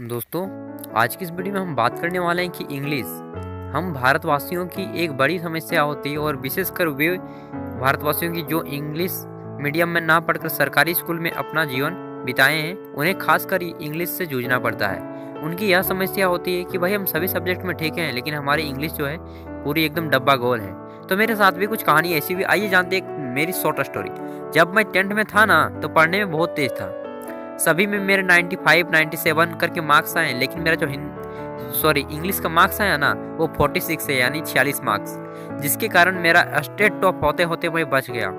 दोस्तों, आज की इस वीडियो में हम बात करने वाले हैं कि इंग्लिश। हम भारतवासियों की एक बड़ी समस्या होती है और विशेषकर वे भारतवासियों की जो इंग्लिश मीडियम में ना पढ़कर सरकारी स्कूल में अपना जीवन बिताए हैं, उन्हें खासकर इंग्लिश से जूझना पड़ता है। उनकी यह समस्या होती है कि भाई हम सभी सब्जेक्ट में ठीक हैं, लेकिन हमारी इंग्लिश जो है, पूरी एकदम डब्बा गोल है। तो मेरे साथ भी कुछ कहानी ऐसी भी, आइए जानते मेरी शॉर्ट स्टोरी। जब मैं टेंथ में था ना तो पढ़ने में बहुत तेज था। सभी में मेरे 95, 97 करके मार्क्स आए लेकिन मेरा जो सॉरी इंग्लिश का मार्क्स आया ना वो 46 है यानी 46 मार्क्स जिसके कारण मेरा स्टेट टॉप होते होते मैं बच गया।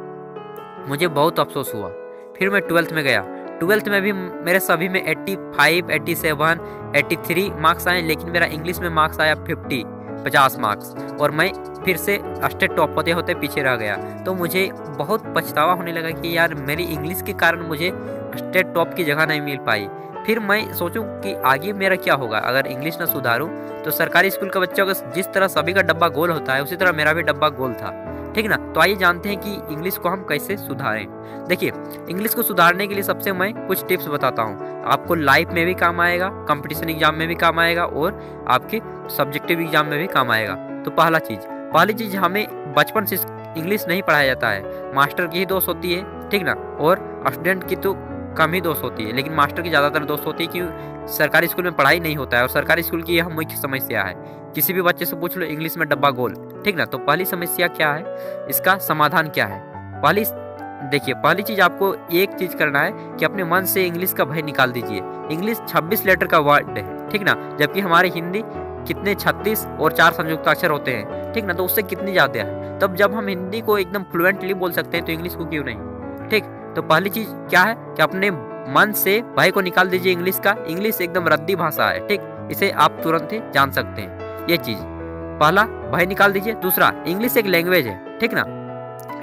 मुझे बहुत अफसोस हुआ। फिर मैं ट्वेल्थ में गया। ट्वेल्थ में भी मेरे सभी में 85, 87, 83 मार्क्स आए लेकिन मेरा इंग्लिश में मार्क्स आया 50 50 मार्क्स। और मैं फिर से स्टेट टॉप होते होते पीछे रह गया। तो मुझे बहुत पछतावा होने लगा कि यार मेरी इंग्लिश के कारण मुझे स्टेट टॉप की जगह नहीं मिल पाई। फिर मैं सोचूं कि आगे मेरा क्या होगा? अगर इंग्लिश ना सुधारूं तो सरकारी स्कूल का बच्चों का जिस तरह सभी का डब्बा गोल होता है, उसी तरह मेरा भी डब्बा गोल था। ठीक ना? तो आइए जानते हैं कि इंग्लिश को हम कैसे सुधारें। देखिए, इंग्लिश को सुधारने के लिए सबसे मैं कुछ टिप्स बताता हूँ। आपको लाइफ में भी काम आएगा कंपटीशन एग्ज़ाम में भी काम आएगा और आपके सब्जेक्टिव एग्ज़ाम में भी काम आएगा। तो पहला चीज़, पहली चीज़ हमें बचपन से इंग्लिश नहीं पढ़ाया जाता है। मास्टर की ही दोस्त होती है, ठीक ना? और स्टूडेंट की तो कम ही दोस्त होती है, लेकिन मास्टर की ज़्यादातर दोस्त होती है कि सरकारी स्कूल में पढ़ाई नहीं होता है और सरकारी स्कूल की यह मुख्य समस्या है। किसी भी बच्चे से पूछ लो इंग्लिश में डब्बा गोल ठीक ना? तो पहली समस्या क्या है? इसका समाधान क्या है? पहली देखिए, पहली चीज़ आपको एक चीज़ करना है कि अपने मन से इंग्लिश का भय निकाल दीजिए। इंग्लिश 26 लेटर का वर्ड है, ठीक ना? जबकि हमारे हिंदी कितने 36 और चार संयुक्त अक्षर होते हैं, ठीक ना? तो उससे कितनी ज़्यादा है? तब जब हम हिंदी को एकदम फ्लुएंटली बोल सकते हैं तो इंग्लिश को क्यों नहीं? ठीक? तो पहली चीज़ क्या है कि अपने मन से भय को निकाल दीजिए इंग्लिश का। इंग्लिश एकदम रद्दी भाषा है, ठीक? इसे आप तुरंत ही जान सकते हैं, ये चीज़। पहला, भय निकाल दीजिए। दूसरा, इंग्लिश एक लैंग्वेज है, ठीक ना?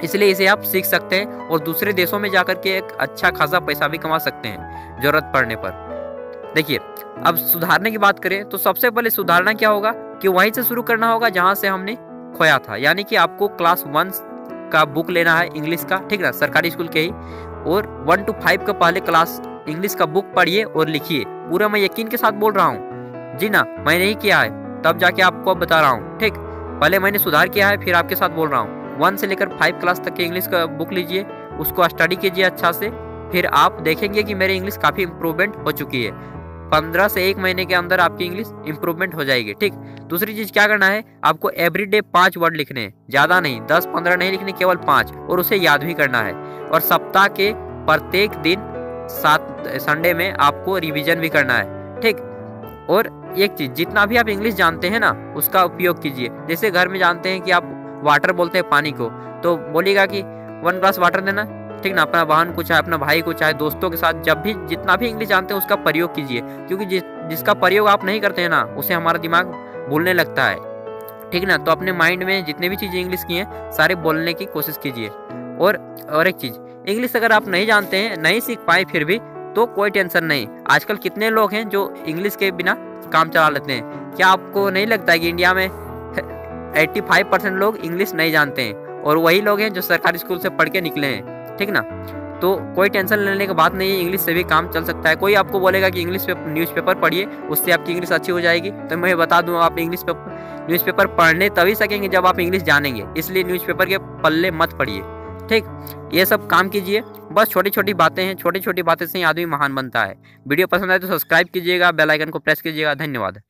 इसलिए इसे आप सीख सकते हैं और दूसरे देशों में जाकर के एक अच्छा खासा पैसा भी कमा सकते हैं ज़रूरत पड़ने पर। देखिए, अब सुधारने की बात करें तो सबसे पहले सुधारना क्या होगा कि वहीं से शुरू करना होगा जहाँ से हमने खोया था। यानी कि आपको क्लास वन का बुक लेना है इंग्लिश का, ठीक ना? सरकारी स्कूल के ही। और वन टू फाइव का पहले क्लास इंग्लिश का बुक पढ़िए और लिखिए। पूरा मैं यकीन के साथ बोल रहा हूँ। जी ना, मैंने ही किया है, तब जाके आपको अब बता रहा हूँ, ठीक? पहले मैंने सुधार किया है, फिर आपके साथ बोल रहा हूँ। वन से लेकर फाइव क्लास तक के इंग्लिश का बुक लीजिए, उसको स्टडी कीजिए अच्छा से, फिर आप देखेंगे कि मेरी इंग्लिश काफ़ी इम्प्रूवमेंट हो चुकी है। पंद्रह से एक महीने के अंदर आपकी इंग्लिश इंप्रूवमेंट हो जाएगी, ठीक? दूसरी चीज़ क्या करना है, आपको एवरीडे पाँच वर्ड लिखने हैं, ज़्यादा नहीं, दस पंद्रह नहीं लिखने, केवल पाँच, और उसे याद भी करना है। और सप्ताह के प्रत्येक दिन सात, संडे में आपको रिवीजन भी करना है, ठीक? और एक चीज़, जितना भी आप इंग्लिश जानते हैं ना, उसका उपयोग कीजिए। जैसे घर में जानते हैं कि आप वाटर बोलते हैं पानी को। तो बोलिएगा कि वन ग्लास वाटर देना ठीक ना? अपना बहन को चाहे, अपना भाई को चाहे, दोस्तों के साथ जब भी, जितना भी इंग्लिश जानते हैं, उसका प्रयोग कीजिए। क्योंकि जिस, जिसका प्रयोग आप नहीं करते हैं ना, उसे हमारा दिमाग भूलने लगता है। ठीक ना? तो अपने माइंड में जितने भी चीज़ें इंग्लिश की हैं, सारे बोलने की कोशिश कीजिए। और और एक चीज़ इंग्लिश अगर आप नहीं जानते हैं, नहीं सीख पाए फिर भी तो कोई टेंशन नहीं। आजकल कितने लोग हैं जो इंग्लिश के बिना काम चला लेते हैं। क्या आपको नहीं लगता है कि इंडिया में 85 परसेंट लोग इंग्लिश नहीं जानते हैं, और वही लोग हैं जो सरकारी स्कूल से पढ़ के निकले हैं, ठीक ना? तो कोई टेंशन लेने की बात नहीं है इंग्लिश से भी काम चल सकता है। कोई आपको बोलेगा कि इंग्लिश पेपर न्यूज़ पेपर पढ़िए, उससे आपकी इंग्लिश अच्छी हो जाएगी। तो मैं बता दूँ, आप इंग्लिश पेपर न्यूज़ पेपर पढ़ने तभी सकेंगे जब आप इंग्लिश जानेंगे। इसलिए न्यूज़ पेपर के पल्ले मत पढ़िए, ठीक? ये सब काम कीजिए। बस छोटी छोटी बातें हैं छोटी छोटी बातें से ही आदमी महान बनता है। वीडियो पसंद आए तो सब्सक्राइब कीजिएगा बेल आइकन को प्रेस कीजिएगा। धन्यवाद।